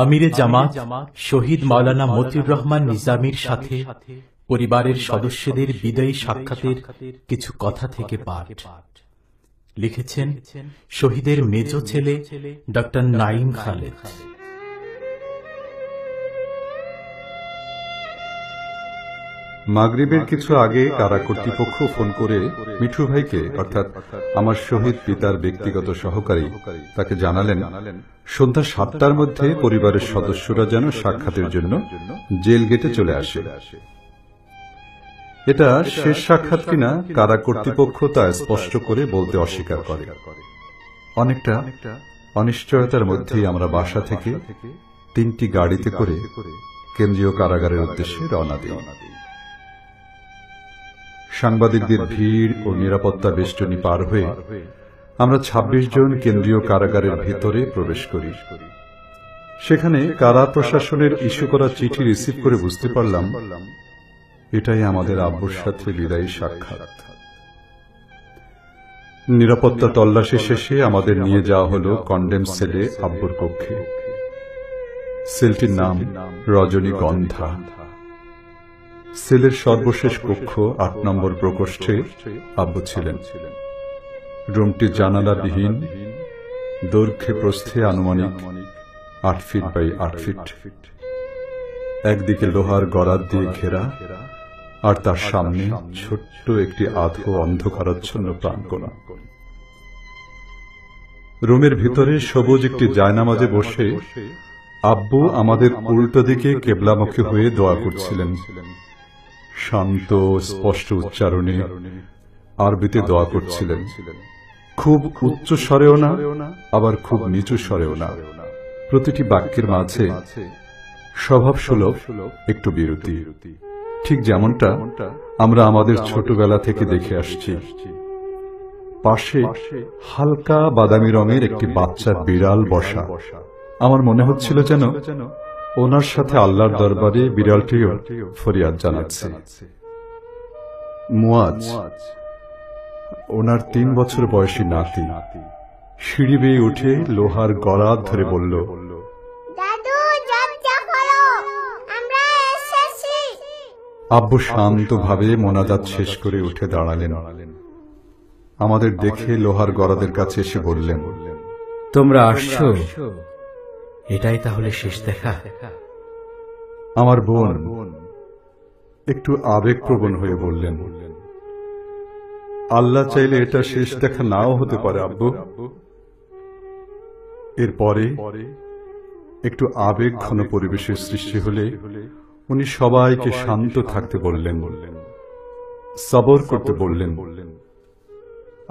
আমিরে জামাত শহীদ মাওলানা মতিউর রহমান নিজামির সাথে পরিবারের সদস্যদের বিদায়ী সাক্ষাতের কিছু কথা থেকে পাঠ। লিখেছেন শহীদের মেজ ছেলে ডক্টর নাইম খালেদ। মাগরিবের কিছু আগে কারা কর্তৃপক্ষ ফোন করে মিঠু ভাইকে অর্থাৎ আমার শহীদ পিতার ব্যক্তিগত সহকারী তাকে জানালেন সন্ধ্যা সাতটার মধ্যে পরিবারের সদস্যরা যেন সাক্ষাতের জন্য জেল গেটে চলে আসে। এটা শেষ সাক্ষাৎ কিনা কারা কর্তৃপক্ষ তা স্পষ্ট করে বলতে অস্বীকার করে। অনেকটা অনিশ্চয়তার মধ্যেই আমরা বাসা থেকে তিনটি গাড়িতে করে কেন্দ্রীয় কারাগারের উদ্দেশ্যে রওনা দিই। সাংবাদিকদের ভিড় ও নিরাপত্তা বেষ্টনী পার হয়ে আমরা ২৬ জন কেন্দ্রীয় কারাগারের ভিতরে প্রবেশ করি। সেখানে কারা প্রশাসনের ইস্যু করা চিঠি রিসিভ করে বুঝতে পারলাম, এটাই আমাদের আব্বুর সাথে বিদায়ী সাক্ষাৎ। নিরাপত্তা তল্লাশি শেষে আমাদের নিয়ে যাওয়া হল কন্ডেম সেলে আব্বুর কক্ষে। সেলটির নাম রজনীগন্ধা। সেলের সর্বশেষ কক্ষ আট নম্বর প্রকোষ্ঠে আব্বু ছিলেন। রুমটি জানালাবিহীন, দৈর্ঘ্যে প্রস্থে আনুমানিক আট ফিট বাই আট ফিট। একদিকে লোহার গড়াত দিয়ে ঘেরা, আর তার সামনে ছোট্ট একটি আধো অন্ধকারাচ্ছন্ন প্রাঙ্গনা রুমের ভিতরে সবুজ একটি জায়নামাজে বসে আব্বু আমাদের উল্টো দিকে কেবলামুখী হয়ে দোয়া করছিলেন। শান্ত স্পষ্ট উচ্চারণে আরবিতে দোয়া করছিলেন। খুব উচ্চ স্বরেও না আবার খুব নিচু স্বরেও না। প্রতিটি বাক্যের মাঝে স্বভাব সুলভ একটু বিরতি। ঠিক যেমনটা আমরা আমাদের ছোটবেলা থেকে দেখে আসছি। পাশে হালকা বাদামি রঙের একটি বাচ্চা বিড়াল বসা। আমার মনে হচ্ছিল যেন ওনার সাথে আল্লাহর দরবারে বিড়ালটিও ফরিয়াদ জানাচ্ছে। মুয়াজ ওনার তিন বছর বয়সী নাতি। সিঁড়ি বেয়ে উঠে লোহার গড়াত ধরে বলল আব্বু শান্তভাবে মোনাজাত শেষ করে উঠে দাঁড়ালেন। আমাদের দেখে লোহার গড়াদের কাছে এসে বললেন তোমরা আসছো? এটাই তাহলে শেষ দেখা। আমার বোন একটু আবেগপ্রবণ হয়ে বললেন, আল্লাহ চাইলে এটা শেষ দেখা নাও হতে পারে, আব্বু। এরপরে একটু আবেগ ঘন পরিবেশের সৃষ্টি হলে উনি সবাইকে শান্ত থাকতে বললেন, সবর করতে বললেন।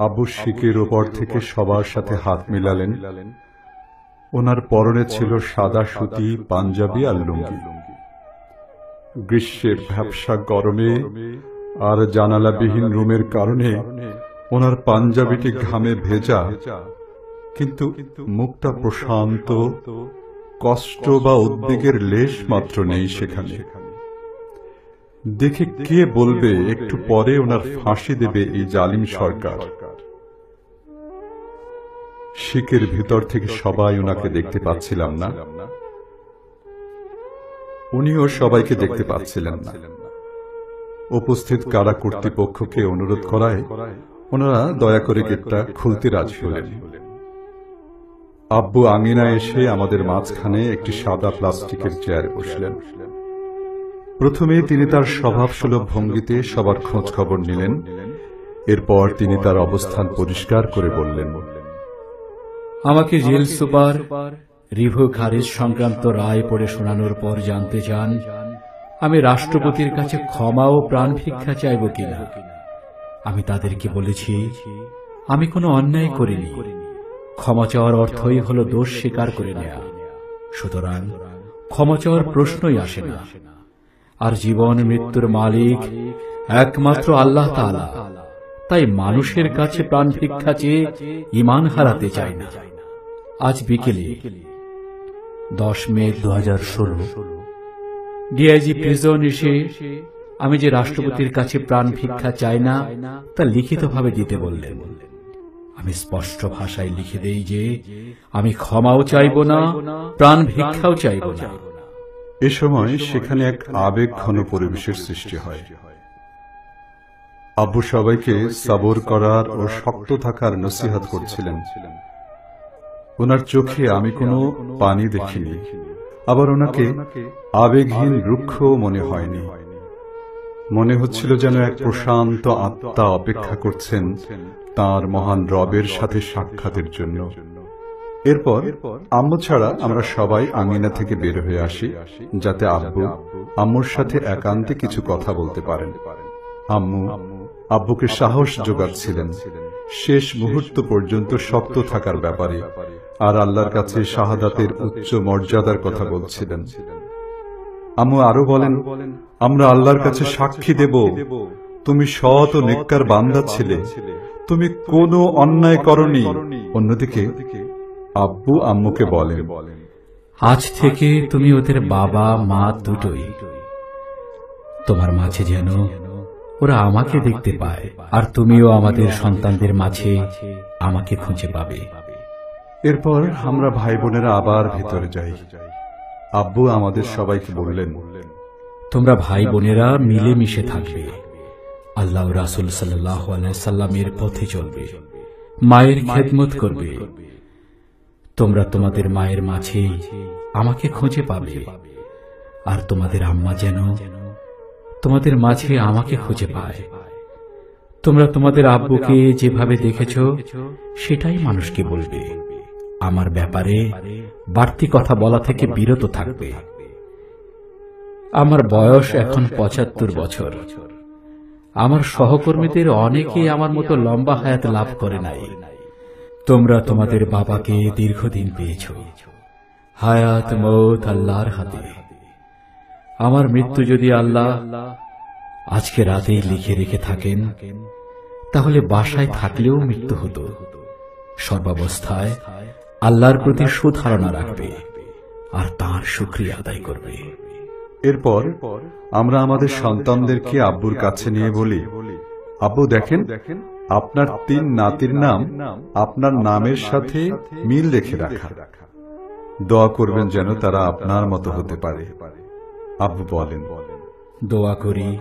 আব্বু শিকের ওপর থেকে সবার সাথে হাত মিলালেন। ওনার পরনে ছিল সাদা সুতি পাঞ্জাবি আর লুঙ্গি। গ্রীষ্মের ভ্যাবসা গরমে আর জানালাবিহীন রুমের কারণে ওনার পাঞ্জাবিটি ঘামে ভেজা। কিন্তু মুখটা প্রশান্ত কষ্ট বা উদ্বেগের লেশ মাত্র নেই সেখানে। দেখে কে বলবে একটু পরে ওনার ফাঁসি দেবে এই জালিম সরকার। শিখের ভিতর থেকে সবাই ওনাকে দেখতে পাচ্ছিলাম না। উনিও সবাইকে দেখতে পাচ্ছিলেন না। উপস্থিত কারা কর্তৃপক্ষকে অনুরোধ করায় ওনারা দয়া করে গেটটা খুলতে রাজি হলেন। আব্বু আঙিনা এসে আমাদের মাঝখানে একটি সাদা প্লাস্টিকের চেয়ারে বসলেন। প্রথমে তিনি তার স্বভাব সুলভ ভঙ্গিতে সবার খোঁজ খবর নিলেন। এরপর তিনি তার অবস্থান পরিষ্কার করে বললেন। আমাকে জেল সুপার রিভিউ খারিজ সংক্রান্ত রায় পড়ে শোনানোর পর জানতে চান আমি রাষ্ট্রপতির কাছে ক্ষমা ও প্রাণ ভিক্ষা চাইব কিনা। আমি তাদেরকে বলেছি আমি কোনো অন্যায় করিনি। ক্ষমা চাওয়ার অর্থই হল দোষ স্বীকার করে নেয়া। সুতরাং ক্ষমা চাওয়ার প্রশ্নই আসে না। আর জীবন মৃত্যুর মালিক একমাত্র আল্লাহ তাআলা। তাই মানুষের কাছে প্রাণ ভিক্ষা চেয়ে ইমান হারাতে চায় না। আজ বিকেলে দশ মে দু হাজার ষোলো ডিআইজি প্রিজন এসে আমি যে রাষ্ট্রপতির কাছে প্রাণ ভিক্ষা চাই না তা লিখিতভাবে দিতে বললেন। আমি স্পষ্ট ভাষায় লিখে দেই যে আমি ক্ষমাও চাইব না প্রাণ ভিক্ষাও চাইব না। এ সময় সেখানে এক আবেগ ঘন পরিবেশের সৃষ্টি হয়। আব্বু সবাইকে সাবর করার ও শক্ত থাকার নসিহত করছিলেন। ওনার চোখে আমি কোনো পানি দেখিনি। আবার ওনাকে আবেগহীন রুক্ষ মনে হয়নি। মনে হচ্ছিল যেন এক প্রশান্ত আত্মা অপেক্ষা করছেন তার মহান রবের সাথে সাক্ষাতের জন্য। এরপর আম্মু ছাড়া আমরা সবাই আঙিনা থেকে বের হয়ে আসি, যাতে আব্বু আম্মুর সাথে একান্তে কিছু কথা বলতে পারেন। আম্মু আব্বুকে সাহস যোগাচ্ছিলেন। শেষ মুহূর্ত পর্যন্ত শক্ত থাকার ব্যাপারে আর আল্লাহর কাছে শাহাদাতের উচ্চ মর্যাদার কথা বলছিলেন। আম্মু আরও বলেন, আমরা আল্লাহর কাছে সাক্ষী দেব। তুমি সৎ ও নেককার বান্দা ছিলে। তুমি কোনো অন্যায় করনি। অন্যদিকে আব্বু আম্মুকে বলেন, আজ থেকে তুমি ওদের বাবা, মা দুটোই। তোমার মাঝে যেন ওরা আমাকে দেখতে পায় আর তুমিও আমাদের সন্তানদের মাঝে আমাকে খুঁজে পাবে। এরপর আমরা ভাই বোনেরা আবার ভেতরে যাই। আব্বু আমাদের সবাইকে বললেন তোমরা ভাই বোনেরা মিলেমিশে থাকবে। আল্লাহ রাসুল সাল্লাহ সাল্লামের পথে চলবে মায়ের খেদমত করবে। তোমরা তোমাদের মায়ের মাঝে আমাকে খুঁজে পাবে আর তোমাদের আম্মা যেন তোমাদের মাঝে আমাকে খুঁজে পায়। তোমরা তোমাদের আব্বুকে যেভাবে দেখেছ, সেটাই মানুষকে বলবে। আমার ব্যাপারে বাড়তি কথা বলা থেকে বিরত থাকবে। আমার বয়স এখন পঁচাত্তর বছর। আমার সহকর্মীদের অনেকে আমার মতো লম্বা হায়াত লাভ করে নাই। তোমরা তোমাদের বাবাকে দীর্ঘদিন পেয়েছ। হায়াত মৌত আল্লাহর হাতে। আমার মৃত্যু যদি আল্লাহ আজকে রাতেই লিখে রেখে থাকেন, তাহলে বাসায় থাকলেও মৃত্যু হতো। সর্বাবস্থায় আল্লাহর প্রতি সুধারণা রাখবে আর তার সুক্রিয়া আদায় করবে। এরপর আমরা আমাদের সন্তানদেরকে আব্বুর কাছে নিয়ে বলি, আব্বু, দেখেন, আপনার তিন নাতির নাম আপনার নামের সাথে মিল রেখে রাখা। দোয়া করবেন যেন তারা আপনার মতো হতে পারে। আব্বু বলেন দোয়া করি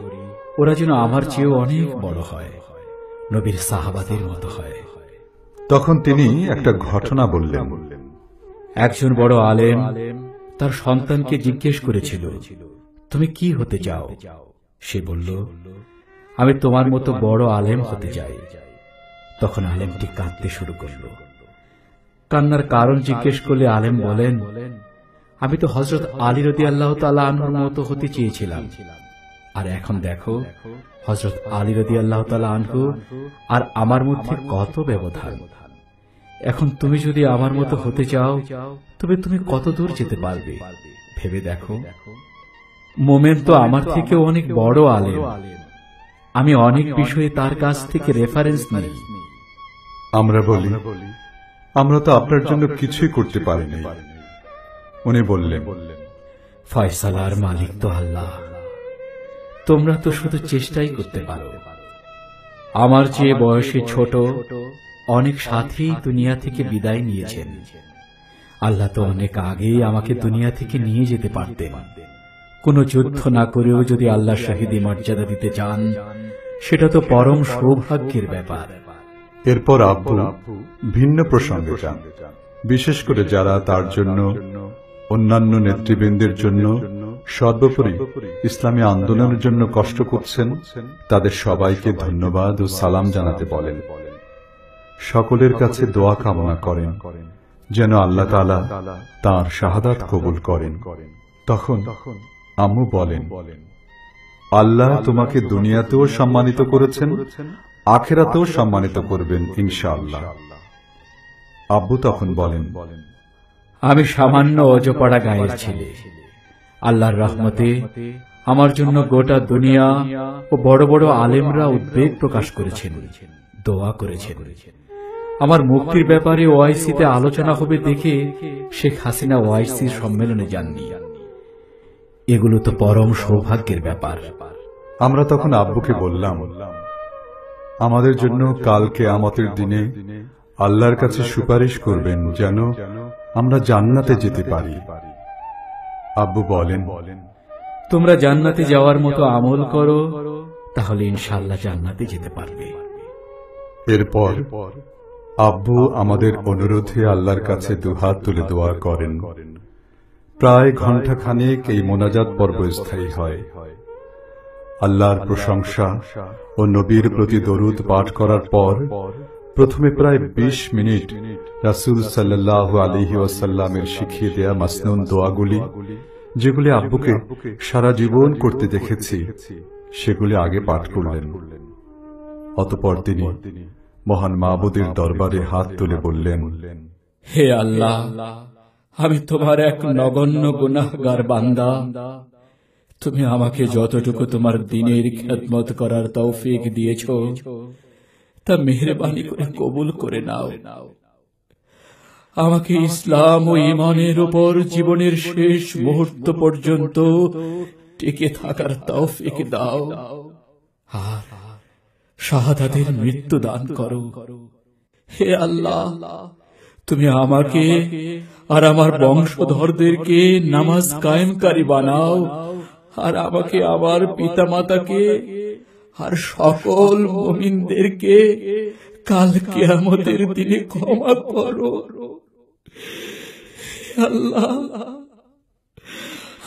ওরা যেন আমার চেয়েও অনেক বড় হয় নবীর সাহাবাদের মতো হয়। তখন তিনি একটা ঘটনা বললেন। একজন বড় আলেম তার সন্তানকে জিজ্ঞেস করেছিল তুমি কি হতে চাও? সে বলল আমি তোমার মতো বড় আলেম হতে চাই। তখন আলেমটি কাঁদতে শুরু করল। কান্নার কারণ জিজ্ঞেস করলে আলেম বলেন আমি তো হজরত আলী রদি আল্লাহ তালা মতো হতে চেয়েছিলাম। আর এখন দেখো হজরত আলী রদি আল্লাহ তালা আনহু আর আমার মধ্যে কত ব্যবধান। এখন তুমি যদি আমার মতো হতে চাও, তবে তুমি কত দূর যেতে পারবে? ভেবে দেখো। মোমেন তো আমার থেকেও অনেক বড় আলেম। আমি অনেক বিষয়ে তার কাছ থেকে রেফারেন্স নিই। আমরা বলি, আমরা তো আপনার জন্য কিছুই করতে পারিনি। উনি বললেন ফয়সালার মালিক তো আল্লাহ। তোমরা তো শুধু চেষ্টাই করতে পারো। আমার চেয়ে বয়সে ছোট অনেক সাথী দুনিয়া থেকে বিদায় নিয়েছেন। আল্লাহ তো অনেক আগেই আমাকে দুনিয়া থেকে নিয়ে যেতে পারতেন। কোনো যুদ্ধ না করেও যদি আল্লাহ শাহিদি মর্যাদা দিতে চান সেটা তো পরম সৌভাগ্যের ব্যাপার। এরপর আব্বু ভিন্ন প্রসঙ্গে যান। বিশেষ করে যারা তার জন্য অন্যান্য নেতৃবৃন্দের জন্য সর্বোপরি ইসলামী আন্দোলনের জন্য কষ্ট করছেন তাদের সবাইকে ধন্যবাদ ও সালাম জানাতে বলেন। সকলের কাছে দোয়া কামনা করেন, যেন আল্লাহ তালা তার শাহাদাত কবুল করেন। তখন আম্মু বলেন, আল্লাহ তোমাকে দুনিয়াতেও সম্মানিত করেছেন, আখেরাতেও সম্মানিত করবেন ইনশাআল্লাহ। আব্বু তখন বলেন বলেন আমি সামান্য অজপাড়া গায়ের ছেলে। আল্লাহর রহমতে আমার জন্য গোটা দুনিয়া ও বড় বড় আলেমরা উদ্বেগ প্রকাশ করেছেন, দোয়া করেছেন। আমার মুক্তির ব্যাপারে ওআইসিতে আলোচনা হবে দেখে শেখ হাসিনা ওআইসির সম্মেলনে যাননি। এগুলো তো পরম সৌভাগ্যের ব্যাপার। আমরা তখন আব্বুকে বললাম, আমাদের জন্য কালকে আমাদের দিনে আল্লাহর কাছে সুপারিশ করবেন যেন আমরা জান্নাতে যেতে পারি। আব্বু বলেন তোমরা জান্নাতে যাওয়ার মতো আমল করো তাহলে ইনশাল্লাহ জান্নাতে যেতে পারবে। এরপর আব্বু আমাদের অনুরোধে আল্লাহর কাছে দুহাত তুলে দোয়া করেন। প্রায় ঘণ্টা খানেক এই মোনাজাত পর্ব স্থায়ী হয়। আল্লাহর প্রশংসা ও নবীর প্রতি দরুদ পাঠ করার পর প্রথমে প্রায় ২০ মিনিট রাসূল সাল্লাহ আলহি ওয়াসাল্লামের শিখিয়ে দেয়া মাসনুন দোয়াগুলি, যেগুলি আব্বুকে সারা জীবন করতে দেখেছি, সেগুলি আগে পাঠ করলেন। অতপর তিনি মহান মাবুদের দরবারে হাত তুলে বললেন, হে আল্লাহ, আমি তোমার এক নগণ্য গুনাহগার বান্দা। তুমি আমাকে যতটুকু তোমার দিনের খেদমত করার তৌফিক দিয়েছ তা মেহরবানি করে কবুল করে নাও। আমাকে ইসলাম ও ইমানের উপর জীবনের শেষ মুহূর্ত পর্যন্ত টিকে থাকার তৌফিক দাও। আর শাহাদাতের মৃত্যু দান করো। হে আল্লাহ, তুমি আমাকে আর আমার বংশধরদেরকে নামাজ কায়েমকারী বানাও। আর আমাকে আমার পিতা মাতাকে আর সকল মুমিনদেরকে কাল কিয়ামতের দিনে ক্ষমা করো। আল্লাহ,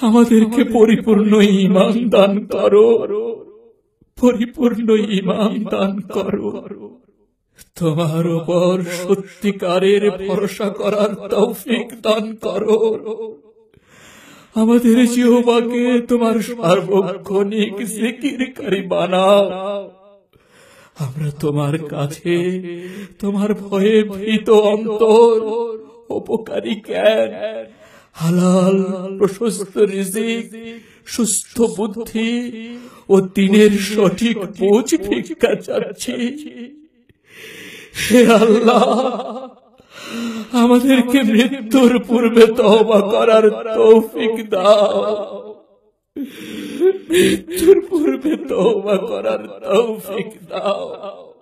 আমাদেরকে পরিপূর্ণ ইমান দান করো। পরিপূর্ণ ইমান দান করো। তোমার উপর সত্যিকারের ভরসা করার তৌফিক দান করো। আমাদের জিহবাকে তোমার সার্বক্ষণিক জিকিরকারী বানাও। আমরা তোমার কাছে তোমার ভয়ে ভীত অন্তর, উপকারী জ্ঞান, হালাল, প্রশস্ত রিজিক, সুস্থ বুদ্ধি ও দিনের সঠিক বুঝ ভিক্ষা চাচ্ছি। হে আল্লাহ! আমাদেরকে মৃত্যুর পূর্বে তওবা করার তৌফিক দাও। মৃত্যুর পূর্বে তওবা করার তৌফিক দাও।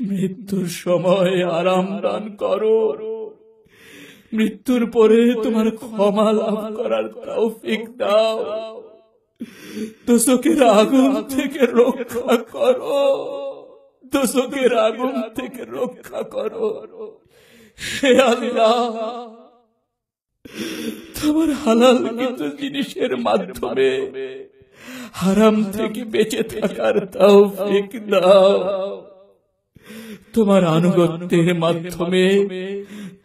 মৃত্যুর সময় আরাম দান করো। মৃত্যুর পরে তোমার ক্ষমা লাভ করার তৌফিক দাও। দোষকের আগুন থেকে রক্ষা করো। দোষকের আগুন থেকে রক্ষা করো। হে আল্লাহ, তোমার হালাল কিছু জিনিসের মাধ্যমে হারাম থেকে বেঁচে থাকার তৌফিক দাও। তোমার আনুগত্যের মাধ্যমে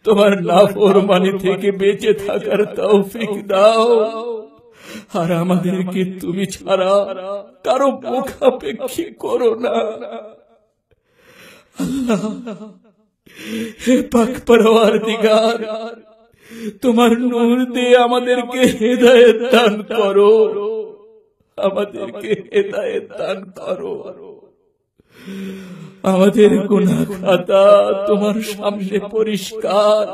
তোমার নাফরমানি থেকে বেঁচে থাকার তৌফিক দাও। আর আমাদেরকে তুমি ছাড়া কারও মুখাপেক্ষী করো না। হে পাক পরওয়ার দিগার তোমার নূর দিয়ে আমাদেরকে হেদায়েত দান করো। আমাদেরকে হেদায়েত দান করো। আমাদের গুনাহ খাতা তোমার সামনে পরিষ্কার।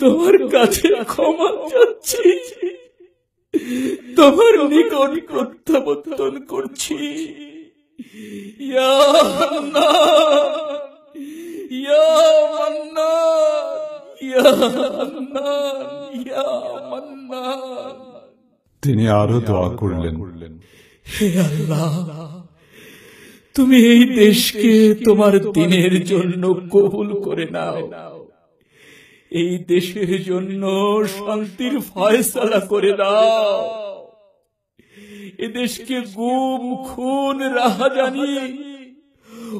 তোমার কাছে ক্ষমা চাচ্ছি। তোমার নিকট প্রত্যাবর্তন করছি। ইয়া ইয়া মান্নান, ইয়া মান্নান, ইয়া মান্নান। তিনি আরও দোয়া করলেন। হে আল্লাহ তুমি এই দেশকে তোমার দিনের জন্য কবুল করে নাও। এই দেশের জন্য শান্তির ফয়সালা করে দাও এদেশকে গুম, খুন, রাহাজানি।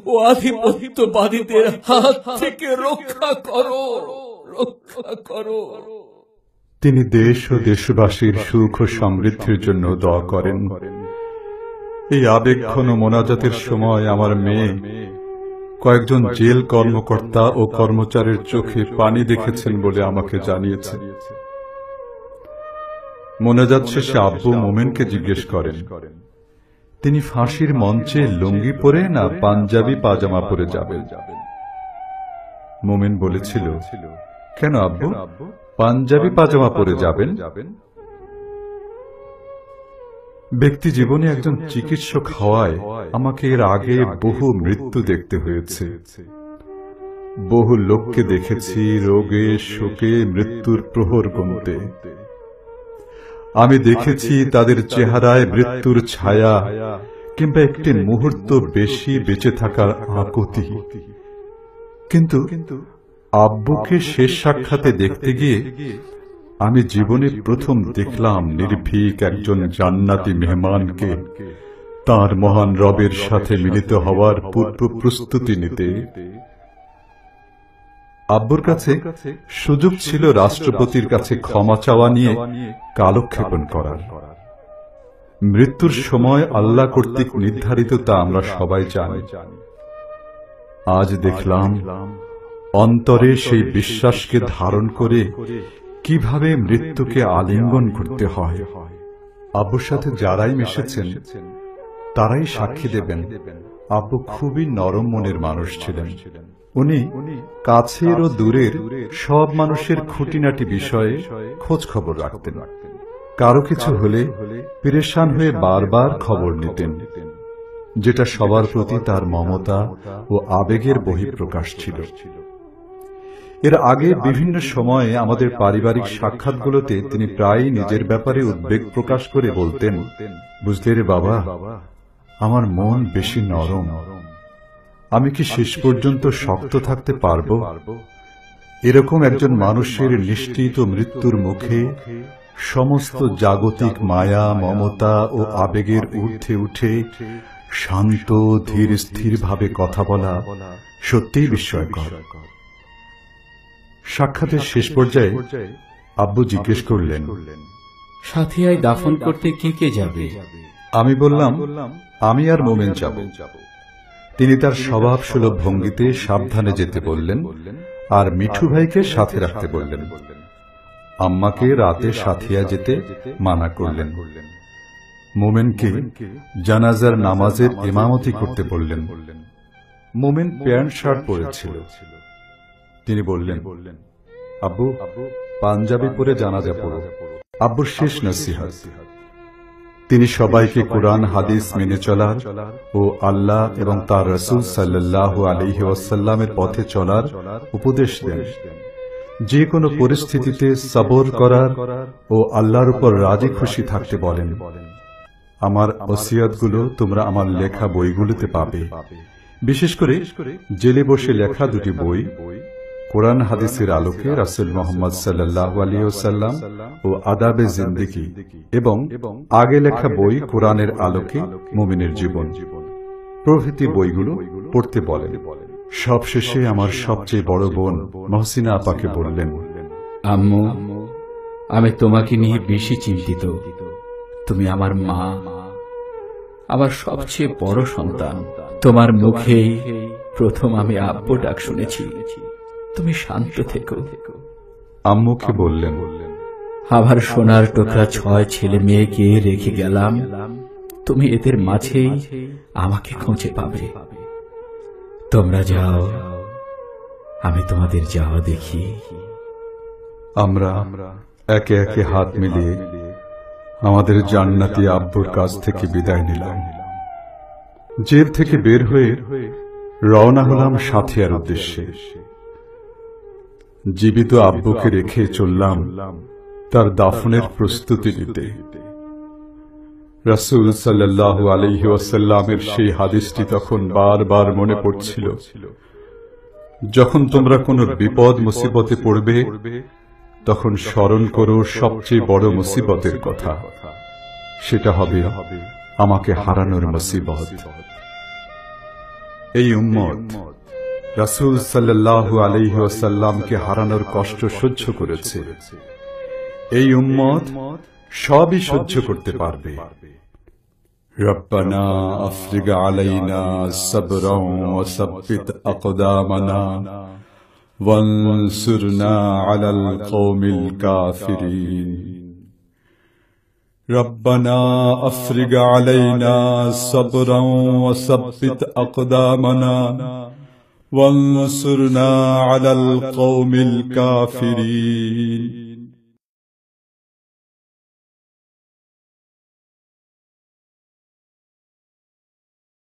ও আধিপত্যবাদীদের হাত থেকে রক্ষা করো রক্ষা করো। তিনি দেশ ও দেশবাসীর সুখ ও সমৃদ্ধির জন্য দোয়া করেন। এই আবেগঘন মোনাজাতের সময় আমার মেয়ে কয়েকজন জেল কর্মকর্তা ও কর্মচারীর চোখে পানি দেখেছেন বলে আমাকে জানিয়েছেন মোনাজাত শেষে আব্বু মোমেনকে জিজ্ঞেস করেন, তিনি ফাঁসির মঞ্চে লুঙ্গি পরে না পাঞ্জাবি পাজামা পরে যাবেন? মোমেন বলেছিল, কেন আব্বু? পাঞ্জাবি পাজামা পরে যাবেন? ব্যক্তি জীবনে একজন চিকিৎসক হওয়ায় আমাকে এর আগে বহু মৃত্যু দেখতে হয়েছে। বহু লোককে দেখেছি রোগে, শোকে, মৃত্যুর প্রহর গুনতে। আমি দেখেছি তাদের চেহারায় মৃত্যুর ছায়া কিংবা একটি মুহূর্ত বেশি বেঁচে থাকার আকুতি। কিন্তু আব্বুকে শেষ সাক্ষাতে দেখতে গিয়ে আমি জীবনে প্রথম দেখলাম নির্ভীক একজন জান্নাতি মেহমানকে তার মহান রবের সাথে মিলিত হওয়ার পূর্ব প্রস্তুতি নিতে। আব্বুর কাছে সুযোগ ছিল রাষ্ট্রপতির কাছে ক্ষমা চাওয়া নিয়ে কালক্ষেপণ করার। মৃত্যুর সময় আল্লাহ কর্তৃক নির্ধারিত তা আমরা সবাই জানি। আজ দেখলাম অন্তরে সেই বিশ্বাসকে ধারণ করে কীভাবে মৃত্যুকে আলিঙ্গন করতে হয়। আব্বুর সাথে যারাই মিশেছেন তারাই সাক্ষী দেবেন। আব্বু খুবই নরম মনের মানুষ ছিলেন। উনি কাছের ও দূরের সব মানুষের খুঁটিনাটি বিষয়ে খোঁজ খবর রাখতেন। কারও কিছু হলে পেরেশান হয়ে বারবার খবর নিতেন যেটা সবার প্রতি তার মমতা ও আবেগের বহিঃপ্রকাশ ছিল। এর আগে বিভিন্ন সময়ে আমাদের পারিবারিক সাক্ষাৎগুলোতে তিনি প্রায়ই নিজের ব্যাপারে উদ্বেগ প্রকাশ করে বলতেন বুঝলে রে বাবা আমার মন বেশি নরম আমি কি শেষ পর্যন্ত শক্ত থাকতে পারব? এরকম একজন মানুষের নিশ্চিত মৃত্যুর মুখে সমস্ত জাগতিক মায়া মমতা ও আবেগের ঊর্ধ্বে উঠে শান্ত ধীর স্থির ভাবে কথা বলা সত্যিই বিস্ময়কর। সাক্ষাতের শেষ পর্যায়ে আব্বু জিজ্ঞেস করলেন সাথিয়ায় দাফন করতে কে কে যাবে? আমি বললাম আমি আর মোমেন যাব। তিনি তার স্বভাব সুলভ ভঙ্গিতে সাবধানে যেতে বললেন আর মিঠু ভাইকে সাথে রাখতে বললেন। আম্মাকে রাতে সাথিয়া যেতে মানা করলেন। মোমেনকে জানাজার নামাজের ইমামতি করতে বললেন। মোমেন প্যান্ট শার্ট পরেছিল। তিনি বললেন, আব্বু, পাঞ্জাবি পরে জানাজা পড়ো। আব্বুর শেষ নসিহাত। তিনি সবাইকে কোরআন, হাদিস মেনে চলার ও আল্লাহ এবং তার রসুল সাল্লাহ আলহি ওয়াসাল্লামের পথে চলার উপদেশ দেন। যে কোনো পরিস্থিতিতে সবর করার ও আল্লাহর উপর রাজি খুশি থাকতে বলেন। আমার ওসিয়াতগুলো তোমরা আমার লেখা বইগুলোতে পাবে। বিশেষ করে জেলে বসে লেখা দুটি বই কোরআন হাদিসের আলোকে রাসুল মোহাম্মদ সাল্লাহ আলিয়াল্লাম ও আদাবে জিন্দিগি এবং আগে লেখা বই কোরআনের আলোকে মুমিনের জীবন। প্রভৃতি বইগুলো পড়তে বলেন। সবশেষে আমার সবচেয়ে বড় বোন মহসিনা আপাকে বললেন, আম্মু, আমি তোমাকে নিয়ে বেশি চিন্তিত। তুমি আমার মা, আমার সবচেয়ে বড় সন্তান। তোমার মুখেই প্রথম আমি আব্বু ডাক শুনেছি। তুমি শান্ত থেকো। আম্মুকে বললেন আবার সোনার টোকরা ছয় ছেলে মেয়েকে রেখে গেলাম। তুমি এদের মাঝেই আমাকে খুঁজে পাবে। তোমরা যাও আমি তোমাদের যাওয়া দেখি। আমরা একে একে হাত মিলিয়ে আমাদের জান্নাতি আব্বুর কাছ থেকে বিদায় নিলাম। জেল থেকে বের হয়ে রওনা হলাম সাথিয়ার উদ্দেশ্যে। জীবিত আব্বুকে রেখে চললাম তার দাফনের প্রস্তুতি নিতে। রাসুল সাল্লাহ আলহি সেই হাদিসটি তখন বারবার মনে পড়ছিল। যখন তোমরা কোনো বিপদ, মুসিবতে পড়বে, তখন স্মরণ করো সবচেয়ে বড় মুসিবতের কথা। সেটা হবে আমাকে হারানোর মুসিবত। এই উম্মত রাসুল সাল্লাহ আলহি ওয়াসাল্লামকে হারানোর কষ্ট সহ্য করেছে এই উম্মত সবই সহ্য করতে পারবে ربنا افرغ علينا صبرا وثبت اقدامنا وانصرنا على القوم الكافرين ربنا افرغ علينا صبرا وثبت اقدامنا وانصرنا على القوم الكافرين.